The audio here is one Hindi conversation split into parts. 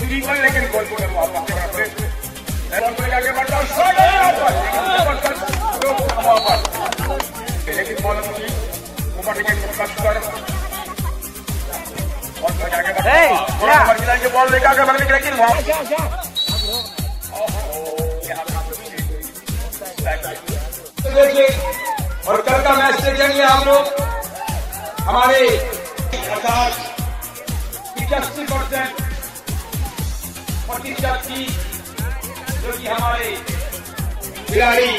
की ऊपर लेकिन कट कर और कोई आगे बढ़ता है Hey, थोड़ा yeah. ऊपर गिरा के बॉल लेकर आगे बढ़ने के लेकिन वहाँ देखिए और कल का मैच देखेंगे हम लोग। हमारे पिचासी परसेंट प्रतिशत की, जो कि हमारे खिलाड़ी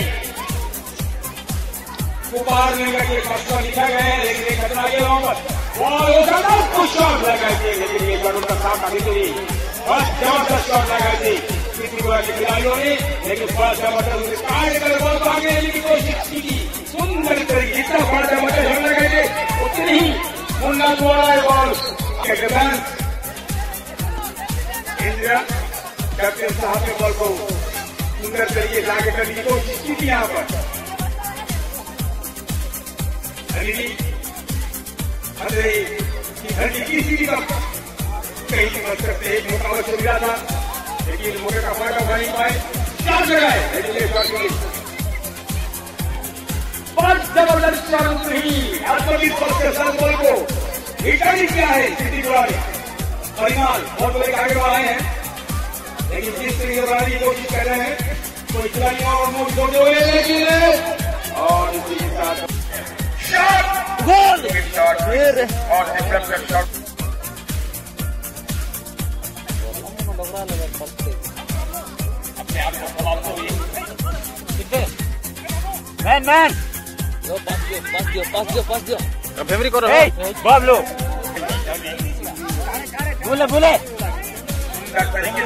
कुमार नगर के पक्ष लिखा गया है। लेकिन एक खतरा और लगाई थी। लेकिन ये ज़रूर का साथ अभी थी बस ज़बरदस्त शॉट लगाई थी। के खिलाड़ियों ने लेकिन बड़ा ज़बरदस्त उसे काट कर बॉल आगे की कोशिश है बॉल के दरम्यान इंदिरा कैप्टन साहब ने बॉल को सुंदर तरीके से आगे करने की कोशिश की थी यहाँ पर हल्दी हल्दी हल्दी की का कहीं मत सकते एक मोटा बच्चा मिला था लेकिन मोटे का फ़ायदा उठा नहीं पाए चार जगह है पाँच ज़बरदस्त शॉट नहीं वर्ष के साथ बॉल को किया है? सिटी बुरा ने परिमाण बहुत बड़े आगे बढ़ाए हैं। लेकिन जिस तरीके से बढ़ाने की कोशिश कर रहे हैं कोई खिलाड़ियों और मुख छोड़े हुए लेकिन और इसी के साथ शॉट गोल शॉट और डिफलेक्टेड शॉट अपने आप को समाप्त हो मैन मैन बोले सुंदर तरीके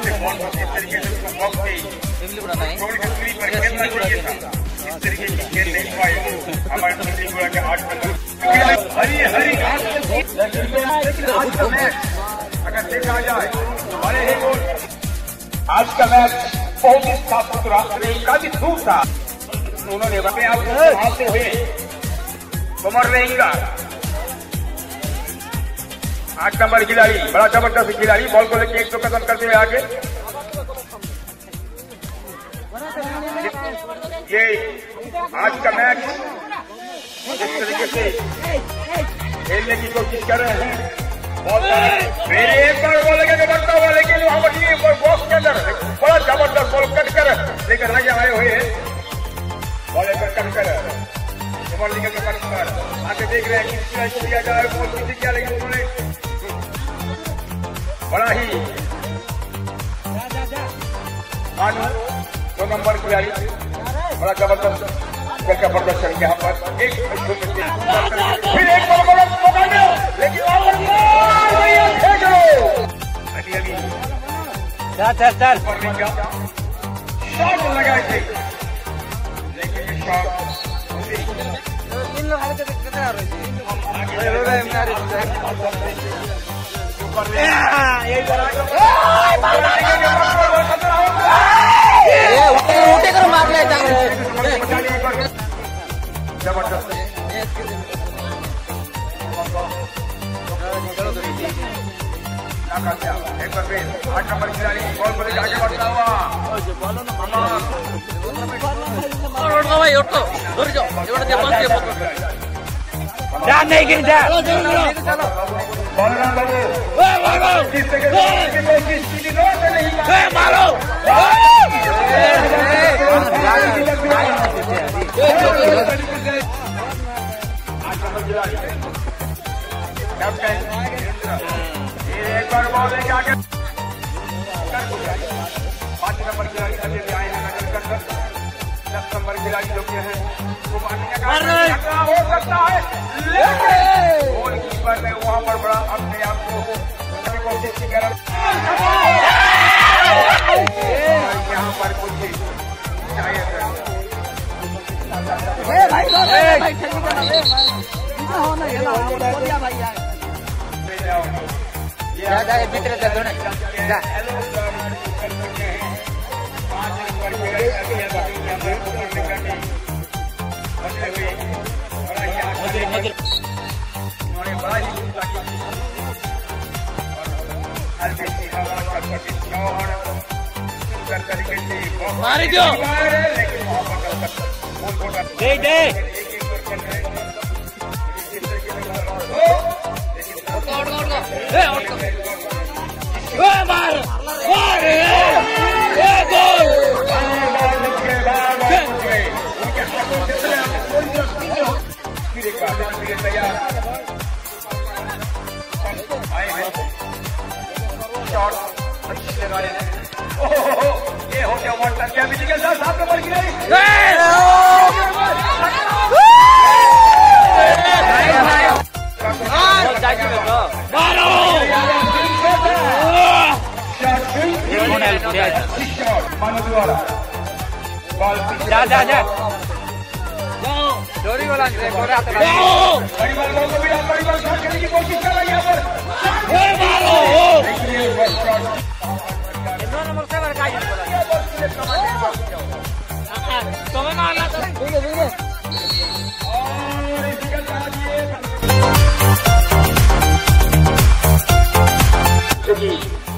से बॉल को किस तरीके से उसको बॉक्स की थोड़ी सी दूरी पर खेलना चाहिए था इस तरीके की खेल नहीं पाए हमारे त्रिपुरा के आठ नंबर हरी हरी घास लेकिन आज का मैच अगर देखा जाए बड़े गोल आज का मैच बहुत ही साफ़ सुथरा काफ़ी दूर था। उन्होंने अपने आप को हुए कुमार रहेगा आठ नंबर खिलाड़ी बड़ा ज़बरदस्त खिलाड़ी बॉल को लेकर एक सौ कदम करते हुए आगे ये आज का मैच जिस तरीके से खेलने की कोशिश कर रहे हैं मेरे एक बार बॉल लेकर बढ़ता हुआ लेकिन वहाँ पर ये बॉक्स के अंदर बड़ा ज़बरदस्त बॉल कट कर लेकर आगे आए हुए हैं बॉल कट कर के देख रहे हैं किस बॉल किसी किया लेकिन उन्होंने बड़ा ही मानो दो नंबर खिलाड़ी बड़ा ज़बरदस्त का प्रदर्शन यहाँ पर। एक फिर एक बड़ा लेकिन है, चल चल चल शॉट लगाए थे। लेकिन ये शॉट ऊपर यही ज़बरदस्त एक बार फिर आठ नंबर खिलाड़ी बॉल पर आगे बढ़ता हुआ ध्यान नहीं गिर जा। बलराम बाबू किस जगह की कोशिश की थी, रोड पे नहीं मारो कैप्टन ये एक बार बॉल लेके आगे। पाँच नंबर खिलाड़ी अजय भी आए हैं नगर के दस नंबर खिलाड़ी कि हैं हो सकता है लेकिन गोल ने वहाँ पर बड़ा अपने आप को कोशिश कर यहाँ पर कुछ चाहिए जा जा ये भीतर जा दोनों जा मारी दो दे दे ए मार मार। जा जा जा डोरी वाला गोरा हाथ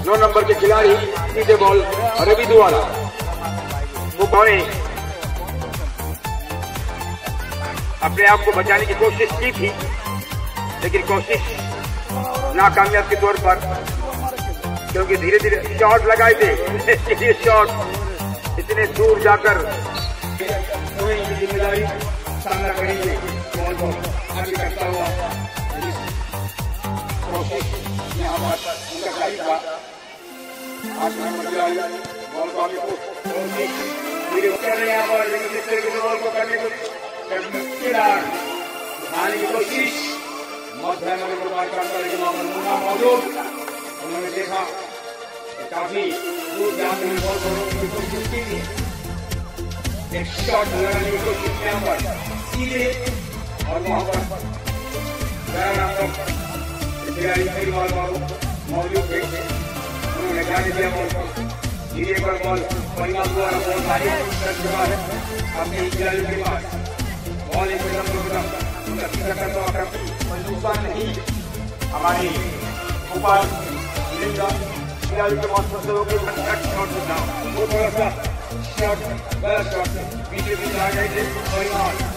नौ नंबर के खिलाड़ी सीधे बॉल, रवि द्वारा। वो बॉले अपने आप को बचाने की कोशिश की थी, लेकिन कोशिश नाकामयाब के तौर पर, क्योंकि धीरे धीरे शॉट लगाए थे शॉट इतने दूर जाकर ज़िम्मेदारी करेंगे कोशिश उनका खिलाड़ी था आठ बॉल को आगे कोशिश कर रहे हैं यहाँ लेकिन जिस तरीके से बॉल को करने को खिलाड़ आने की कोशिश मध्य नंबर को पार करता लेकिन वहाँ पर मौजूद उन्होंने देखा काफ़ी दूर जाने में बॉल को रोकने की कोशिश की थी एक शॉट लगाने की कोशिश यहाँ पर सीधे और वहाँ पर खिलाड़ी कई बार मौजूद थे जाने दिया बॉल को धीरे पर बॉल परिवार द्वारा बॉल कर चुका है अपने खिलाड़ी के पास बॉल एक कदम दो कदम उनका पीछा करता हुआ कर नुकसान नहीं हमारी भोपाल ज़िले का खिलाड़ी के पास फंसे हो गए शॉट होता वो थोड़ा सा शॉट गलत शॉट पीछे पीछे आ गए थे परिवार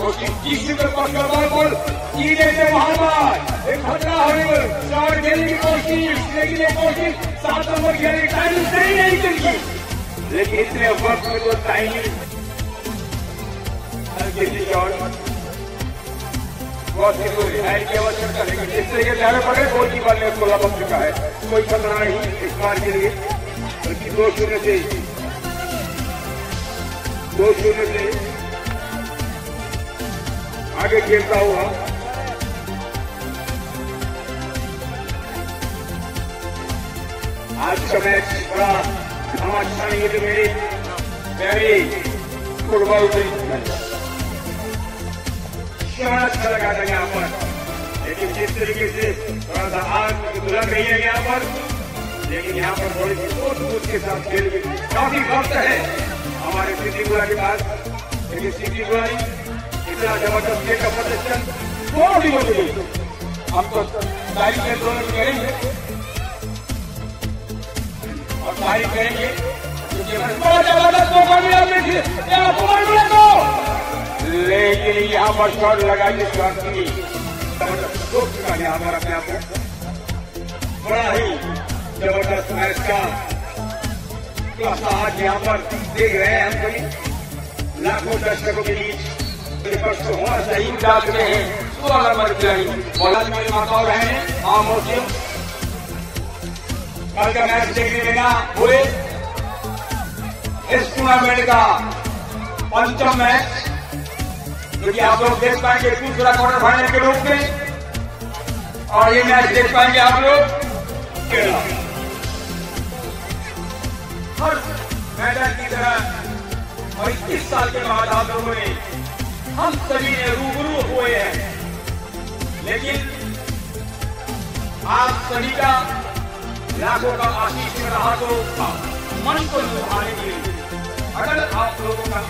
किसी बॉल बॉल एक खतरा हॉरिबल शॉट खेलने की कोशिश लेकिन ये कोशिश सात नंबर खिलाड़ी टाइम सही नहीं चली लेकिन इतने वक्त में तो टाइम हल्की शॉट बहुत ही है की आवश्यकता लेकिन जिस तरीके से हमें पकड़े की ने उसको लपक चुका है कोई खतरा नहीं इस बार के लिए बल्कि दो शून्य से दो शून्य से आगे खेलता हुआ आज का मैच बड़ा नहीं है तो मेरी प्यारी फुटबॉल बड़ा अच्छा लगा था यहाँ पर। लेकिन जिस तरीके से थोड़ा सा आग दुलक रही है यहाँ पर, लेकिन यहाँ पर थोड़ी सी सोच बूझ के साथ खेल गई काफ़ी वक्त है। हमारे सिटी गुड़ा के पास लेकिन सिटी गुड़ा ज़बरदस्त का प्रदर्शन बहुत ही हम तो करेंगे और तारीफ़ करेंगे यहाँ पर तो शॉट लगा शॉट की आप बड़ा ही ज़बरदस्त मैच का देख रहे हैं हम सभी लाखों दर्शकों के बीच खिलाड़ी बॉलर मेरे हैं, आम मुस्लिम कल का मैच देखने लेना हुए इस टूर्नामेंट का पंचम मैच, जो कि आप लोग देख पाएँगे, दूसरा क्वार्टर फाइनल के रूप में। और ये मैच देख पाएँगे आप लोग, केरला। हर मैदान की तरह, और इक्कीस साल के बाद आप लोगों ने हम सभी रूबरू हुए हैं। लेकिन आप सभी का लाखों का आशीष में रहा तो मन को लुभाने के लिए अगर आप लोगों का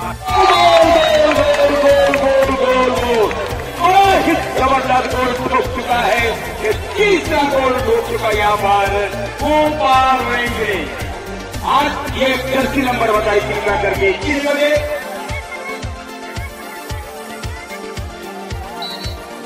ज़बरदस्त गोल चुका है ये तीसरा गोल ठोक चुका यहाँ पर रहेंगे आज ये जर्सी नंबर बताई कृपया करके किस बजे?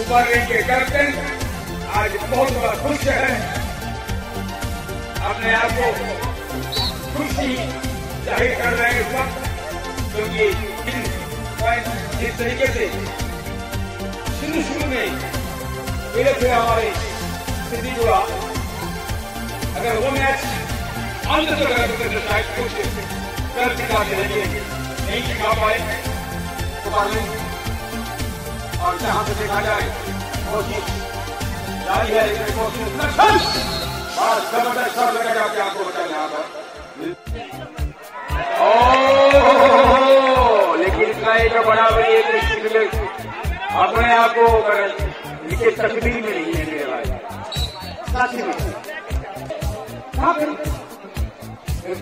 लीग के कैप्टन आज बहुत बड़ा खुश है। अपने आप को खुशी ज़ाहिर कर रहे हैं इस वक्त। क्योंकि जिस तरीके से शुरू शुरू में मेरे थे हमारे सिद्धि जुड़ा, अगर वो मैच अंत तक अगर तो शायद कुछ कर दिखा के नहीं दिखा पाए तो मालूम और जहाँ से देखा जाए जारी है लेकिन जाके आपको बता यहाँ पर लेकिन एक बड़ा बड़ी एक मुश्किल में अपने आप को नीचे तकदीर में नहीं है मेरे भाई।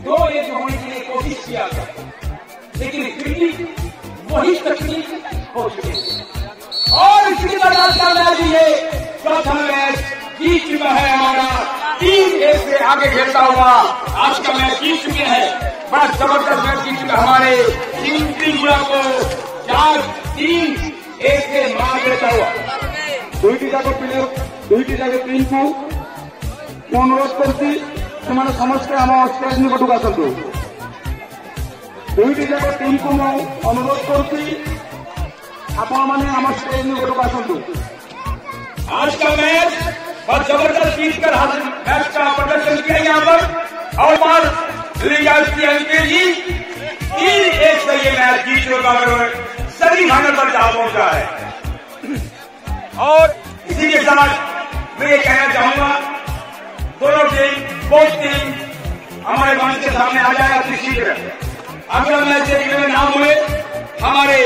दो एक होने के लिए कोशिश किया था, लेकिन फिर भी वही तकलीफ़ हो चुकी है। और इसकी वजह कामयाबी है प्रथम मैच जीत चुका है हमारा। तीन एक से आगे खेलता हुआ आज का मैच जीत चुके हैं। बड़ा ज़बरदस्त मैच जीत चुका हमारे। तीन त्रिपुरा को चार तीन एक से मार देता हुआ। দুইটি যাক প্লেয়ার को अनुरोध करती অনুরোধ समस्त ସେମାନେ ସମସ୍ତେ ଆମ ଷ୍ଟେଜ୍ ନିକଟକୁ ଆସନ୍ତୁ ଦୁଇଟି ଯାକ ଟିମ୍କୁ ମୁଁ ଅନୁରୋଧ କରୁଛି ଆପଣମାନେ ଆମ ଷ୍ଟେଜ୍ ନିକଟକୁ ଆସନ୍ତୁ आज का मैच बहुत जबरदस्त जीत कर हासिल मैच का प्रदर्शन किया यहाँ पर और बार के जी तीन एक से ये मैच जीत चुका है सभी फाइनल पर जा पहुंचा है और इसी के साथ मैं ये कहना चाहूंगा दोनों टीम बोथ टीम हमारे मंच के सामने आ जाए अति शीघ्र अगला मैच देखने में नाम हुए हमारे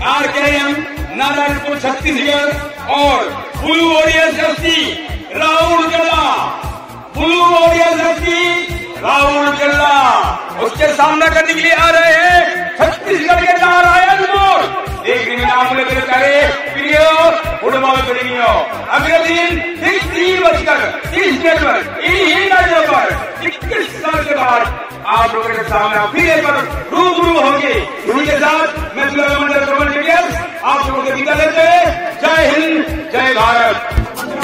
आर के एम नारायणपुर, छत्तीसगढ़ और ब्लू वॉरियर्स एफसी राहुल गला ब्लू वॉरियर्स एफसी राहुल गला उसके सामना करने के लिए आ रहे हैं छत्तीसगढ़ के नारायणपुर। एक दिन नाम लेकर करे, प्रियो, फुटबॉल प्रेमियों। अगले दिन तीन बजकर, तीस मिनट पर, इन्हीं राज्यों पर, इक्कीस साल के बाद आप लोगों के सामने फिर एक बार रूबरू होंगे। इन्हीं के साथ मैं मंडल कमल आप लोगों के निकल लेते हैं। जय हिंद, जय भारत।